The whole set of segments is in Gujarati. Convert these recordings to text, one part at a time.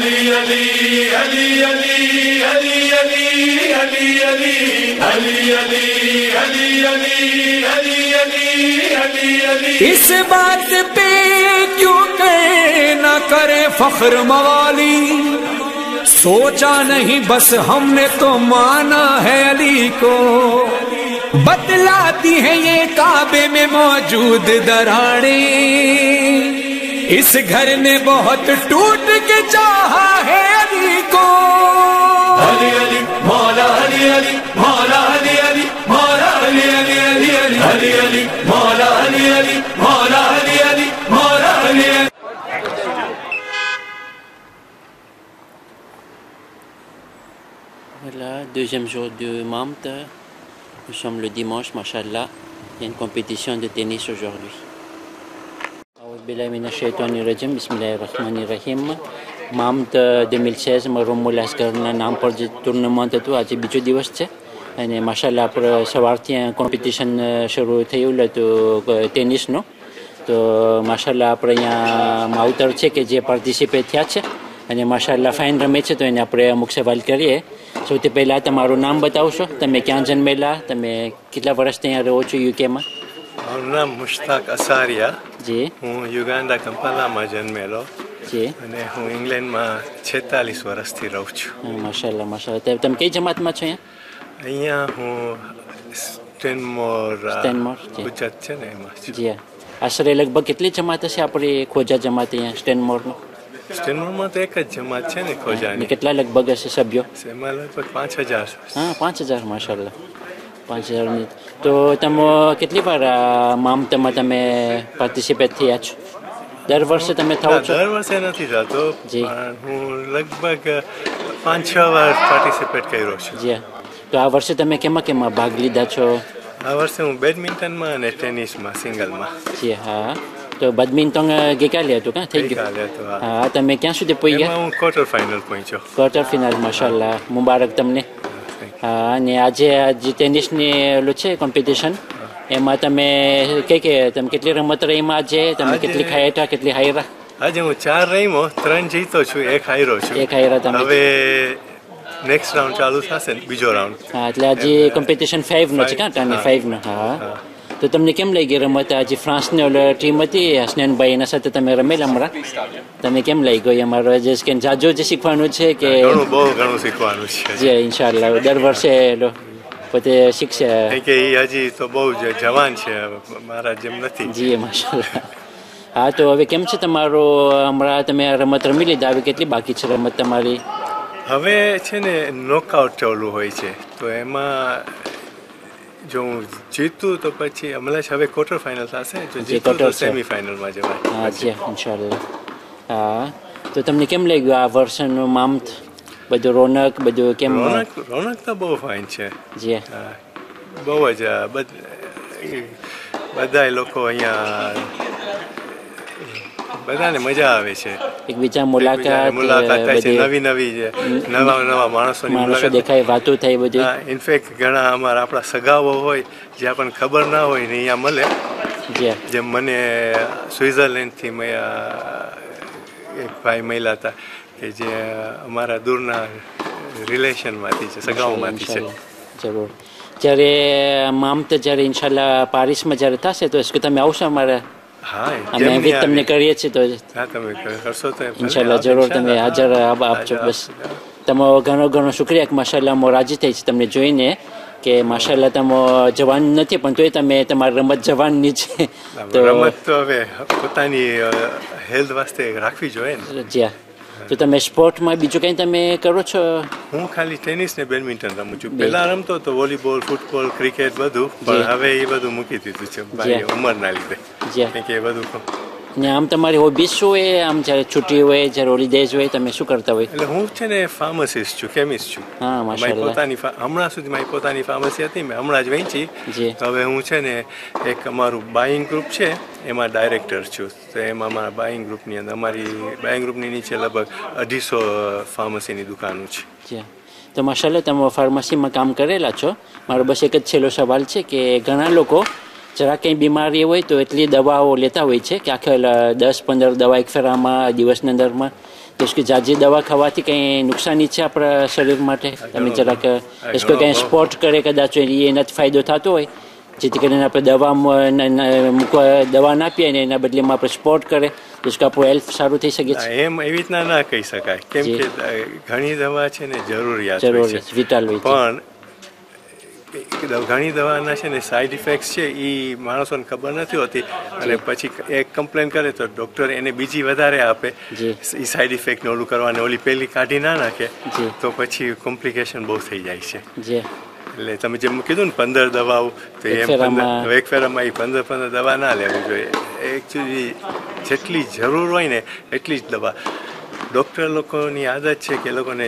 علی علی علی علی علی علی علی علی علی علی علی علی علی علی علی علی اس بات پہ کیوں کہ نہ کرے فخر موالی سوچا نہیں بس ہم نے تو مانا ہے علی کو بتلاتی ہیں یہ کعبے میں موجود دراڑے Voilà, deuxième jour de Mamte. Nous sommes le dimanche, machallah. Il y a une compétition de tennis aujourd'hui. أعوذ بالله من الشيطان الرجيم بسم الله الرحمن الرحیم મામત બે મિલ છેઝમાં રોમુલ અસ્કરના નામ પર જે ટુર્નામેન્ટ હતું આજે બીજો દિવસ છે અને માશાલ્લાહ આપણે સવારથી કોમ્પિટિશન શરૂ થયું હતું ટેનિસનું તો માશાલ્લાહ આપણે અહીંયા માવતર છે કે જે પાર્ટિસિપેટ થયા છે અને માશાલ્લાહ ફાઇન રમે છે તો એને આપણે અમુક સવાલ કરીએ સૌથી પહેલાં તમારું નામ બતાવશો તમે ક્યાં જન્મેલા તમે કેટલા વર્ષથી અહીંયા રહો છો યુકેમાં મારું નામ મુશ્તાક અસારિયા જી. હું યુગાન્ડા કંપાલામાં જન્મેલો જી. અને હું ઇંગ્લેન્ડમાં છેતાલીસ વર્ષથી રહું છું. માશાલ્લાહ માશાલ્લાહ તમે કઈ જમાતમાં છો અહીંયા? અહીંયા હું સ્ટેનમોર સ્ટેનમોર. ગુજરાત છે ને એમાં જી. આશરે લગભગ કેટલી જમાત હશે આપણી ખોજા જમાત અહીંયા સ્ટેનમોરનો? સ્ટેનમોરમાં તો એક જ જમાત છે ને ખોજાની. કેટલા લગભગ હશે સભ્યો? એમાં લગભગ પાંચ હજાર. હા પાંચ હજાર માશાલ્લાહ પાંચ હજારની. તો તમે કેટલી વાર મામતમાં તમે પાર્ટિસિપેટ થયા છો? દર વર્ષે તમે થાવ છો? દર વર્ષે નથી થતો જી. હું લગભગ પાંચ છ વાર પાર્ટિસિપેટ કર્યો છું. જી. તો આ વર્ષે તમે કેમાં કેમાં ભાગ લીધા છો? આ વર્ષે હું બેડમિન્ટનમાં અને ટેનિસમાં સિંગલમાં જી હા. તો બેડમિન્ટન ગઈકાલે હતું કાં? થઈ ગયું? હા. તમે ક્યાં સુધી પહોંચ્યા હું ક્વાર્ટર ફાઇનલ પહોંચ્યો ક્વાર્ટર ફાઇનલ માશાલ્લાહ મુબારક તમને. અને આજે આ જે ટેનિસની ઓલું છે કોમ્પિટિશન એમાં તમે કઈ કે તમે કેટલી રમત રહીમાં આજે તમે આજે- કેટલી ખાયા કેટલી હાયરા આજે હું ચાર રહીમો ત્રણ જીતો છું એક હાયરો છું. એક હાયરા તમે. હવે નેક્સ્ટ રાઉન્ડ ચાલુ થશે બીજો રાઉન્ડ હા એટલે આજે કોમ્પિટિશન ફાઈવ નો છે કાં? ટાની હા. ફાઈવ નો હા. તો તમને કેમ લાગી રમત આજે ફ્રાન્સની ઓલી ટીમ હતી? હસનેનભાઈ એના સાથે તમે રમેલા હમણાં? તમે કેમ લઈ ગઈ અમારો? જે કે જાજો જે શીખવાનું છે કે બહુ ઘણું શીખવાનું છે. જે ઇન્શાલ્લાહ દર વર્ષે પોતે શીખશે. કે એ હજી તો બહુ જ જવાન છે મારા જેમ નથી. જી માશાલ્લાહ હા તો હવે કેમ છે તમારો? હમણાં તમે રમત રમી લીધા હવે કેટલી બાકી છે રમત તમારી? હવે છે ને નોકઆઉટ ચાલુ હોય છે તો એમાં જો હું જીતું તો પછી હમણાં હવે ક્વાર્ટર ફાઇનલ થશે. જો જીતું તો સેમી ફાઇનલમાં જવાય. હા જી ઇન્શાલ્લાહ હા તો તમને કેમ લઈ ગયું આ વર્ષનો મામત બધું રોનક બધું કેમ? રોનક રોનક તો બહુ ફાઇન છે. જી. બહુ જ બધા લોકો અહીંયા બધાને મજા આવે છે. એકબીજા મુલાકાત મુલાકાત થાય છે નવી નવી જે નવા નવા માણસોની માણસો દેખાય વાતો થાય બધી. ઇનફેક્ટ ઘણા અમારા આપણા સગાઓ હોય જે આપણને ખબર ના હોય ને અહીંયા મળે. જેમ મને સ્વિટ્ઝરલેન્ડથી એક ભાઈ મળ્યા હતા કે જે અમારા દૂરના રિલેશનમાંથી છે સગાઓમાંથી છે. જરૂર. જ્યારે મામત જ્યારે ઇન્શાલ્લાહ પારિસમાં જ્યારે થશે તો શું તમે આવશો અમારે? હા અમે એવી તમને કરીએ છીએ તો હા તમે કરશો તો ઇન્શાલ્લાહ જરૂર તમે હાજર આપજો બસ. તમારો ઘણો ઘણો શુક્રિયા કે માશાલ્લાહ હું રાજી થઈ છે તમને જોઈને કે માશાલ્લાહ તમે જવાન નથી પણ તોય તમે તમારી રમત જવાનની છે. તો રમત તો હવે પોતાની હેલ્થ વાસ્તે રાખવી જોઈએ ને. જ્યાં તો તમે સ્પોર્ટમાં બીજું કંઈ તમે કરો છો? હું ખાલી ટેનિસ ને બેડમિન્ટન રમું છું. પહેલા રમતો તો વોલીબોલ ફૂટબોલ ક્રિકેટ બધું પણ હવે એ બધું મૂકી દીધું છે મારી ઉંમરના લીધે. જ્યાં કે બધું ને આમ તમારી હોબી શું હોય? આમ જ્યારે છુટ્ટી હોય જ્યારે હોલિડેઝ હોય તમે શું કરતા હોય? એટલે હું છે ને ફાર્મસિસ્ટ છું કેમિસ્ટ છું. હા, મારી પોતાની હમણાં સુધી મારી પોતાની ફાર્મસી હતી મેં હમણાં જ વેચી. હવે હું છે ને એક અમારું બાઇંગ ગ્રુપ છે એમાં ડાયરેક્ટર છું. તો એમાં અમારા બાઇંગ ગ્રુપની અંદર અમારી બાઇંગ ગ્રુપની નીચે લગભગ અઢીસો ફાર્મસીની દુકાનો છે. તો માશાલ્લાહ તમે ફાર્મસીમાં કામ કરેલા છો? મારો બસ એક જ છેલ્લો સવાલ છે કે ઘણા લોકો જરા કંઈ બીમારી હોય તો એટલી દવાઓ લેતા હોય છે કે આખે દસ પંદર દવા એક ફેરામાં દિવસની અંદરમાં તો કે જાજી દવા ખાવાથી કંઈ નુકસાની છે આપણા શરીર માટે? તમે જરાક એસકો એસ કોઈ. સ્પોર્ટ કરે કદાચ એ એનાથી ફાયદો થતો હોય. જેથી કરીને આપણે દવા મૂકવા દવા ના આપીએ ને એના બદલેમાં આપણે સ્પોર્ટ કરે. તો આપણું હેલ્થ સારું થઈ શકે છે? એમ એવી રીતના ના કહી શકાય. કેમ કે ઘણી દવા છે ને જરૂરિયાત હોય જરૂરી વિટાલ પણ ઘણી દવાના છે ને સાઈડ ઇફેક્ટ છે એ માણસોને ખબર નથી હોતી. અને પછી એક કમ્પ્લેન કરે તો ડૉક્ટર એને બીજી વધારે આપે. એ સાઈડ ઇફેક્ટને ઓલું કરવાને ઓલી પેલી કાઢી ના નાખે તો પછી કોમ્પ્લિકેશન બહુ થઈ જાય છે. એટલે તમે જેમ કીધું ને પંદર દવાઓ તો એક એમ એક ફેરામાં એ પંદર પંદર દવા ના લેવી જોઈએ. એકચ્યુઅલી જેટલી જરૂર હોય ને એટલી જ દવા. ડૉક્ટર લોકોની આદત છે કે એ લોકોને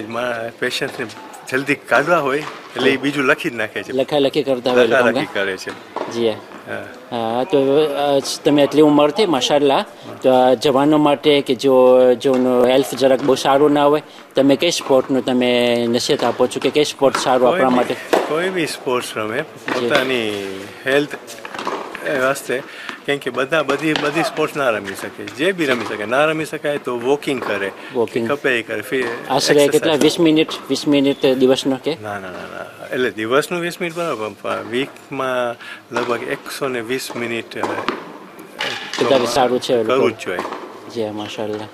પેશન્ટને જલ્દી કાઢવા હોય એટલે એ બીજું લખી જ નાખે છે. લખા લખી કરતા હોય લખી કરે છે. જી હા. હા. તો તમે એટલી ઉંમર થઈ માશાલ્લાહ તો જવાનો માટે કે જો જોનું હેલ્થ જરાક બહુ સારું ના હોય તમે કઈ સ્પોર્ટનું તમે નસીહત આપો છો કે કઈ સ્પોર્ટ સારું આપણા માટે? કોઈ બી સ્પોર્ટ્સ રમે પોતાની હેલ્થ વાસ્તે કેમ કે બધા બધી બધી સ્પોર્ટ્સ ના રમી શકે. જે બી રમી શકે. ના રમી શકાય તો વોકિંગ કરે. વોકિંગ કપે કરે. ફિર આશરે કેટલા? વીસ મિનિટ? વીસ મિનિટ દિવસનો કે? ના ના ના એટલે દિવસનું વીસ મિનિટ બરાબર વીકમાં લગભગ એકસો ને વીસ મિનિટ વધારે સારું છે. કરવું જ જોઈએ જે માશાલ્લાહ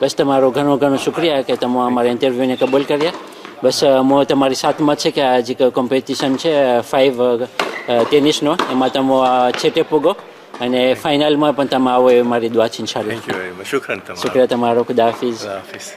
બસ તમારો ઘણો ઘણો શુક્રિયા કે તમે અમારા ઇન્ટરવ્યૂને કબૂલ કર્યા. બસ હું તમારી સાથમાં છે કે આ જે કોમ્પિટિશન છે ફાઇવ ટેનિસનો એમાં તમે છેટે પૂગો અને ફાઇનલમાં પણ તમે આવો એ મારી દુઆ છે ઇન્શાલ્લાહ થેન્ક યુ વેરી મચ શુક્રન તમારો. શુક્રિયા તમારો ખુદા Hafiz Hafiz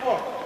four.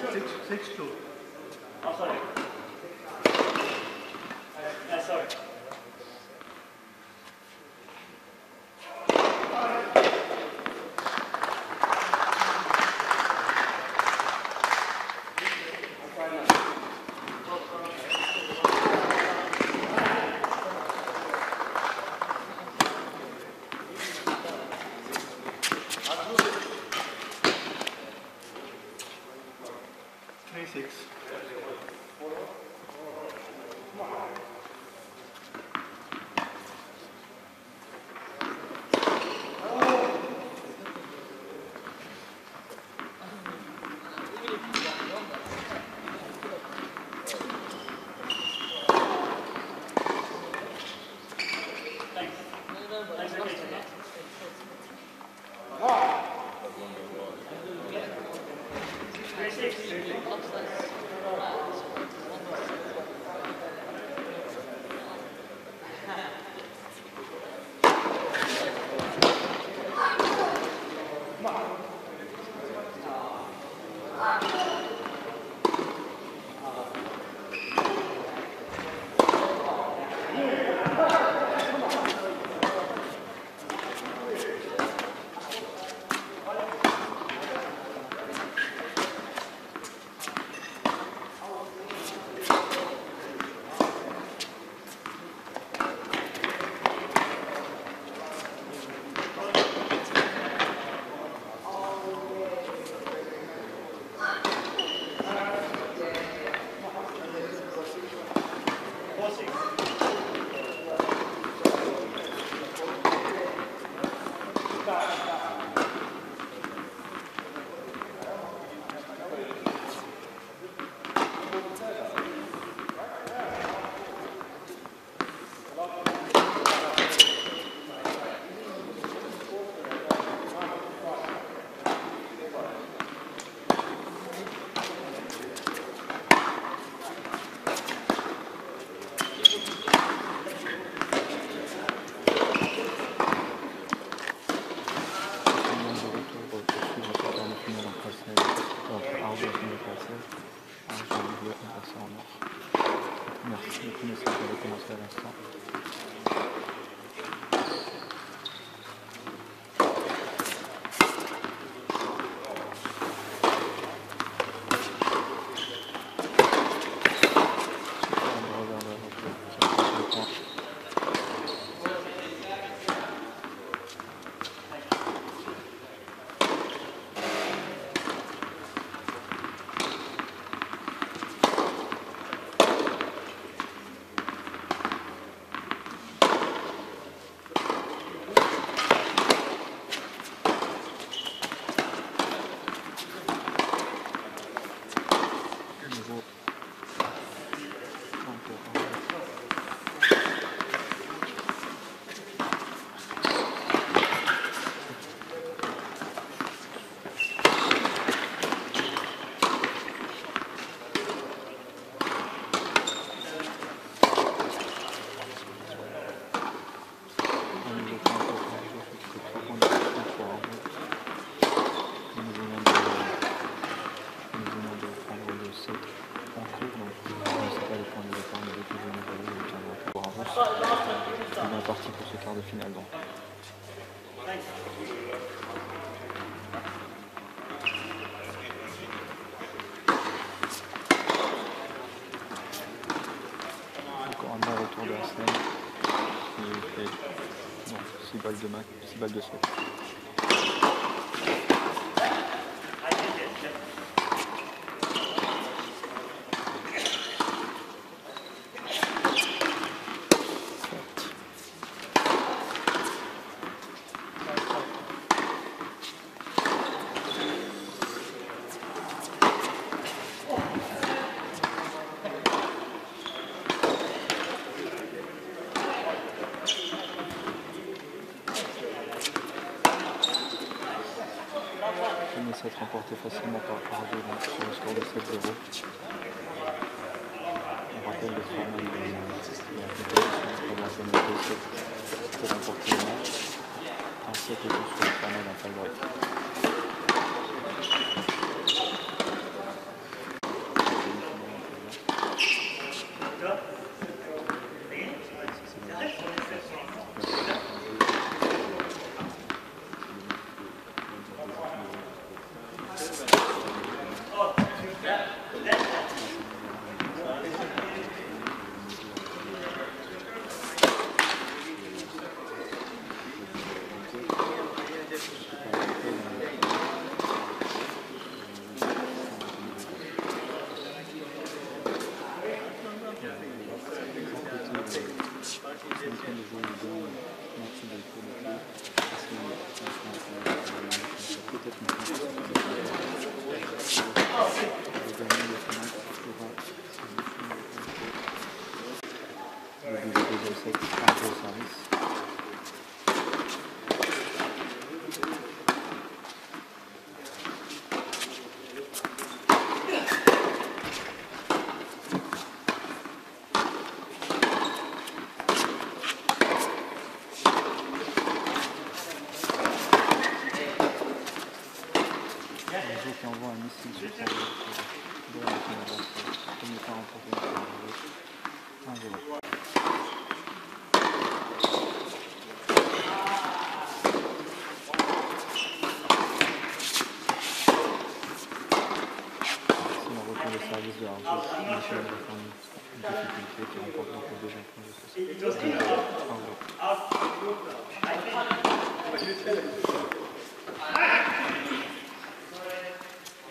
Six, six two. I'm sorry. en. Merci à l'instant. De max, 6 balles de saut.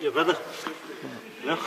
Your brother? No?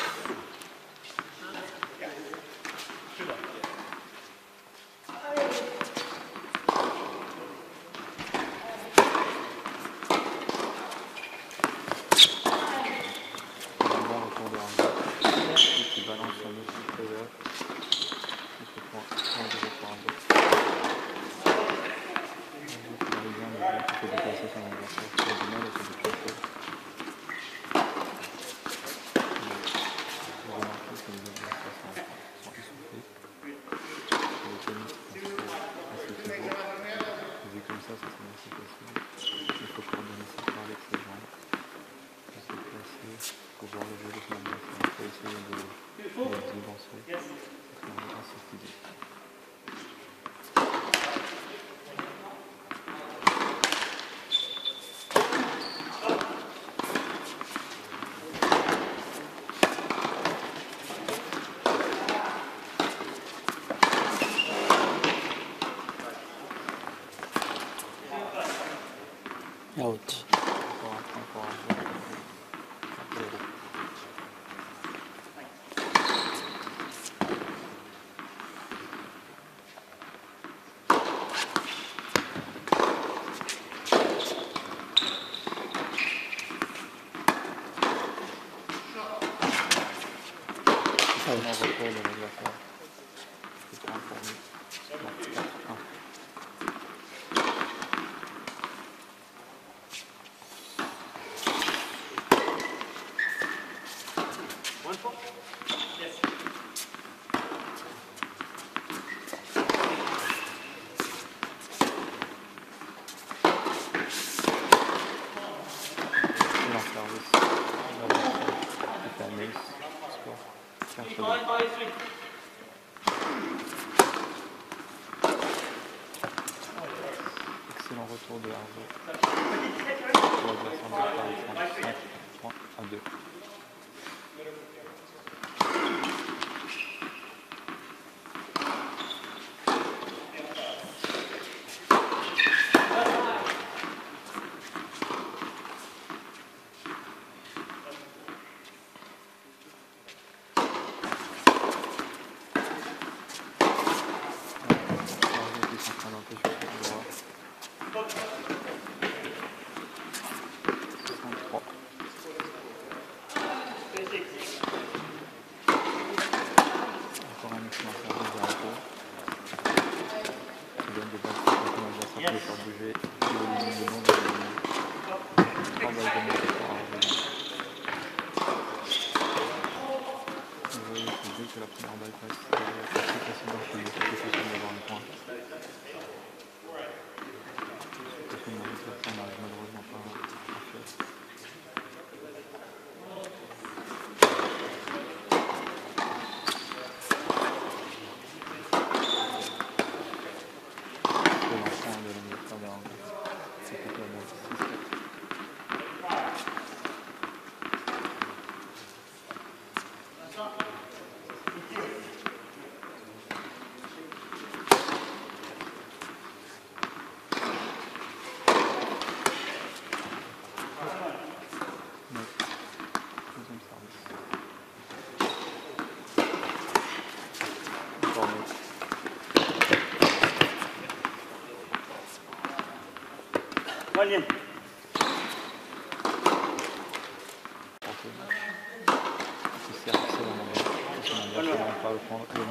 Le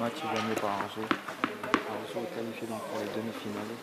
match est gagné par Arzo. Arzo est qualifié donc pour les demi-finales.